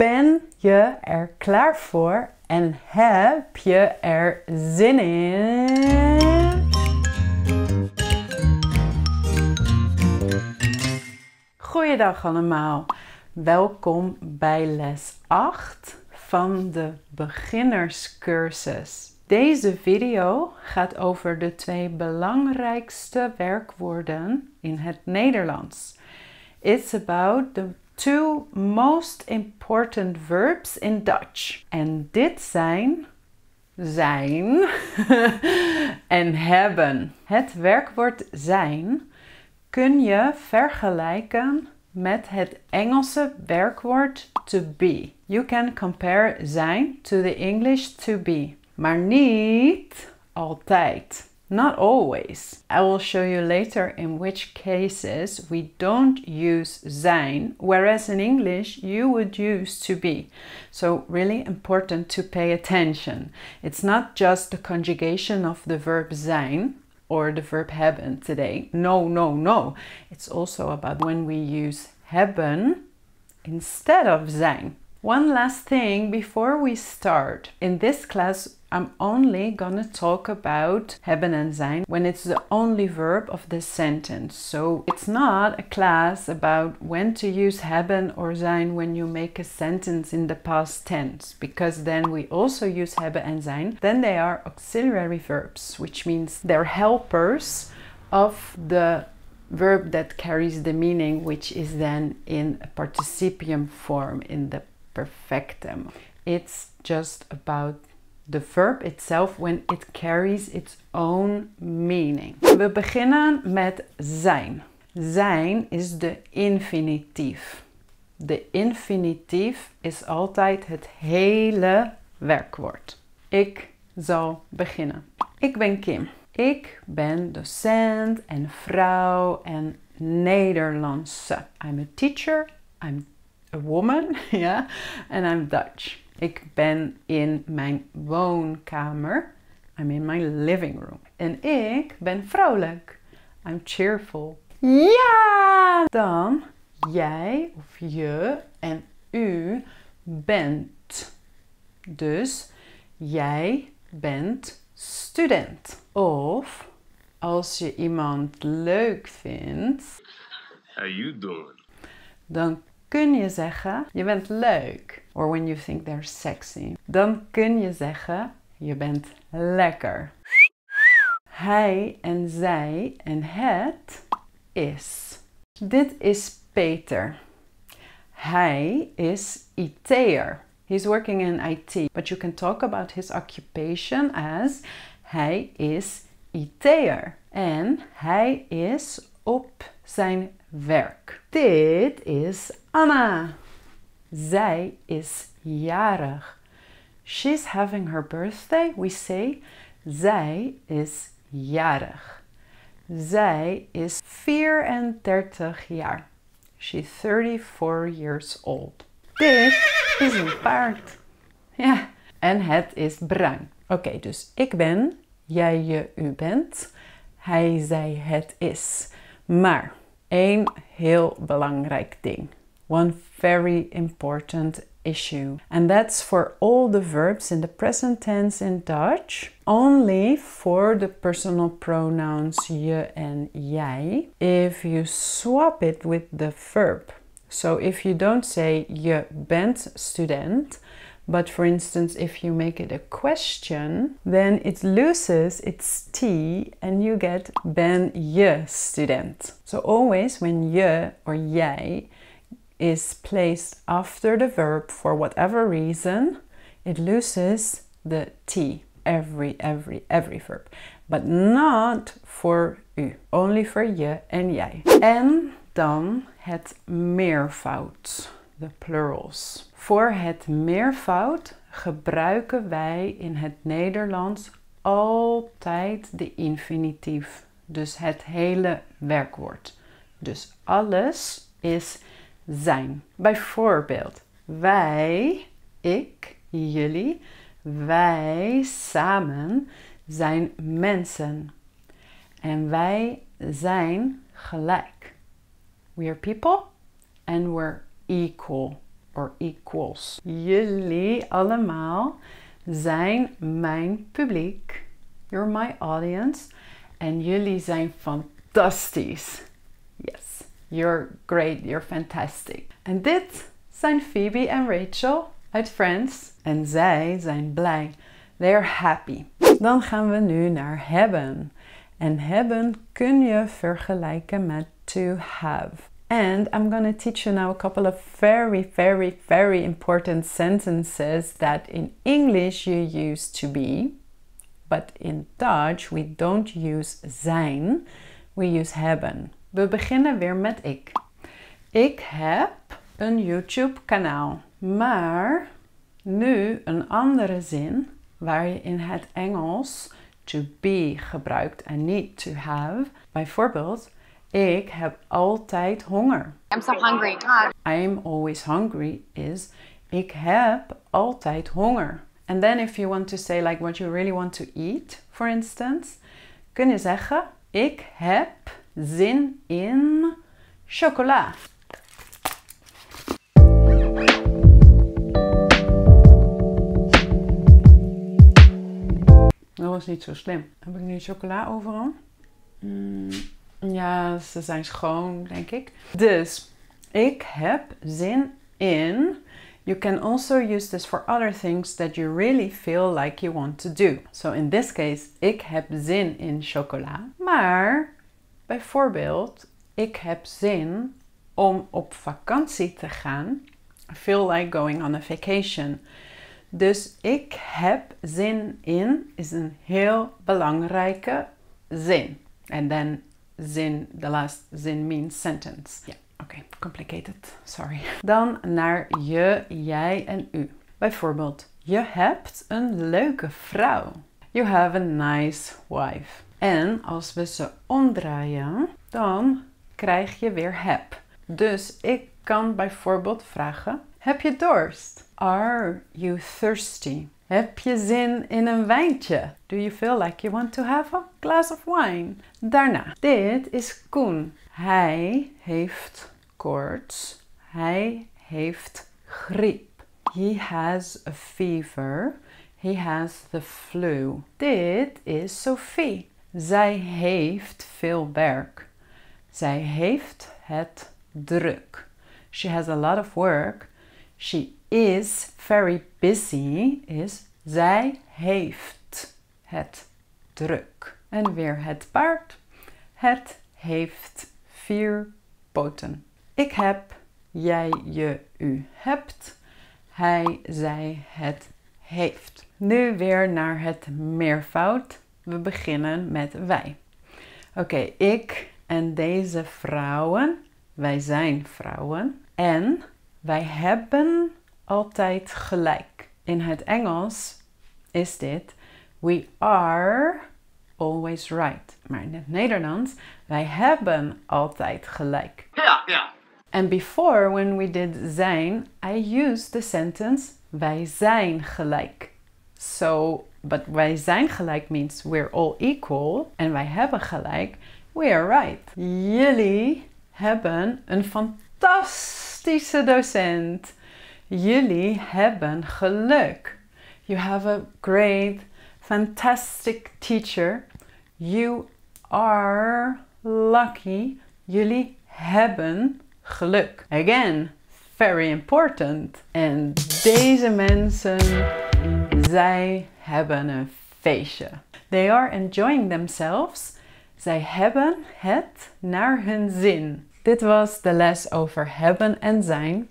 Ben je er klaar voor en heb je er zin in? Goeiedag allemaal. Welkom bij les 8 van de beginnerscursus. Deze video gaat over de twee belangrijkste werkwoorden in het Nederlands. It's about the two most important verbs in Dutch. En dit zijn zijn en hebben. Het werkwoord zijn kun je vergelijken met het Engelse werkwoord to be. You can compare zijn to the English to be, maar niet altijd. Not always. I will show you later in which cases we don't use zijn, whereas in English you would use to be. So, really important to pay attention. It's not just the conjugation of the verb zijn or the verb hebben today. No, no, no. It's also about when we use hebben instead of zijn. One last thing before we start. In this class, I'm only gonna talk about haben and sein when it's the only verb of the sentence. So it's not a class about when to use haben or sein when you make a sentence in the past tense, because then we also use haben and sein. Then they are auxiliary verbs, which means they're helpers of the verb that carries the meaning, which is then in a participium form in the perfectum. It's just about the verb itself when it carries its own meaning. We beginnen met zijn. Zijn is de infinitief. De infinitief is altijd het hele werkwoord. Ik zal beginnen. Ik ben Kim. Ik ben docent en vrouw en Nederlandse. I'm a teacher, I'm a woman, ja, yeah, and I'm Dutch. Ik ben in mijn woonkamer. I'm in my living room. En ik ben vrolijk. I'm cheerful. Ja! Dan jij of je en u bent. Dus jij bent student. Of als je iemand leuk vindt. How you doing? Dan kun je zeggen je bent leuk. Or when you think they're sexy. Dan kun je zeggen je bent lekker. Hij en zij en het is. Dit is Peter. Hij is IT'er. He's working in IT, but you can talk about his occupation as hij is IT'er. En hij is op zijn werk. Dit is Anna. Zij is jarig. She's having her birthday. We say zij is jarig. Zij is 34 jaar. She's 34 years old. Dit is een paard. Ja, en het is bruin. Oké, dus ik ben, jij, je, u bent. Hij, zij, het is. Maar één heel belangrijk ding. One very important issue. And that's for all the verbs in the present tense in Dutch. Only for the personal pronouns je en jij. If you swap it with the verb. So if you don't say je bent student, but for instance, if you make it a question, then it loses its T and you get ben je student. So always when je or jij is placed after the verb for whatever reason, it loses the T. Every, every, every verb. But not for u. Only for je en jij. En dan het meervoud. De plurals. Voor het meervoud gebruiken wij in het Nederlands altijd de infinitief. Dus het hele werkwoord. Dus alles is zijn. Bijvoorbeeld, wij, ik, jullie, wij samen zijn mensen. En wij zijn gelijk. We are people and we're equal. or equals. Jullie allemaal zijn mijn publiek. You're my audience. En jullie zijn fantastisch. Yes, you're great, you're fantastic. En dit zijn Phoebe en Rachel uit Friends. En zij zijn blij. They're happy. Dan gaan we nu naar hebben. En hebben kun je vergelijken met to have. And I'm going to teach you now a couple of very, very, very important sentences that in English you use to be. But in Dutch we don't use zijn, we use hebben. We beginnen weer met ik. Ik heb een YouTube kanaal. Maar nu een andere zin waar je in het Engels to be gebruikt en niet to have. Bijvoorbeeld, ik heb altijd honger. I'm so hungry. I'm always hungry is ik heb altijd honger. And then if you want to say like what you really want to eat, for instance, kun je zeggen ik heb zin in chocola. Dat was niet zo slim. Heb ik nu chocola overal? Ja, ze zijn schoon, denk ik. Dus, ik heb zin in. You can also use this for other things that you really feel like you want to do. So in this case, ik heb zin in chocola. Maar bijvoorbeeld, ik heb zin om op vakantie te gaan. I feel like going on a vacation. Dus ik heb zin in is een heel belangrijke zin. And then zin, the last zin means sentence. Ja, oké, complicated, sorry. Dan naar je, jij en u. Bijvoorbeeld, je hebt een leuke vrouw. You have a nice wife. En als we ze omdraaien, dan krijg je weer heb. Dus ik kan bijvoorbeeld vragen: heb je dorst? Are you thirsty? Heb je zin in een wijntje? Do you feel like you want to have a glass of wine? Daarna, dit is Koen. Hij heeft koorts. Hij heeft griep. He has a fever. He has the flu. Dit is Sophie. Zij heeft veel werk. Zij heeft het druk. She has a lot of work. She is very busy is zij heeft het druk. En weer het paard. Het heeft vier poten. Ik heb, jij, je, u hebt. Hij, zij, het heeft. Nu weer naar het meervoud. We beginnen met wij. Oké, ik en deze vrouwen, wij zijn vrouwen. En wij hebben altijd gelijk. In het Engels is dit we are always right. Maar in het Nederlands, wij hebben altijd gelijk. Ja, ja. And before, when we did zijn, I used the sentence wij zijn gelijk. So, but wij zijn gelijk means we're all equal. En wij hebben gelijk, we are right. Jullie hebben een fantastische docent. Jullie hebben geluk. You have a great, fantastic teacher. You are lucky. Jullie hebben geluk. Again, very important. En deze mensen, zij hebben een feestje. They are enjoying themselves. Zij hebben het naar hun zin. Dit was de les over hebben en zijn.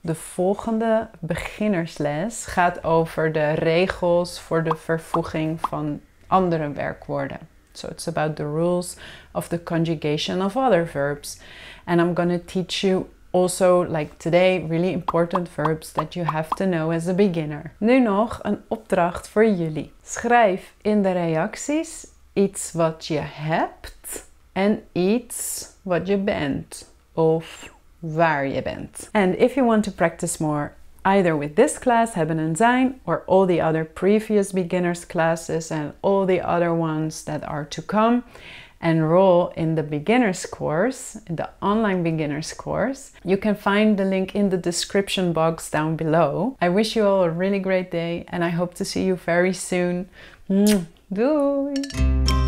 De volgende beginnersles gaat over de regels voor de vervoeging van andere werkwoorden. So it's about the rules of the conjugation of other verbs. And I'm going to teach you also, like today, really important verbs that you have to know as a beginner. Nu nog een opdracht voor jullie. Schrijf in de reacties iets wat je hebt en iets wat je bent. Of waar je bent. And if you want to practice more, either with this class, hebben en zijn, or all the other previous beginners classes and all the other ones that are to come, enroll in the beginners course, the online beginners course. You can find the link in the description box down below. I wish you all a really great day and I hope to see you very soon. Doei!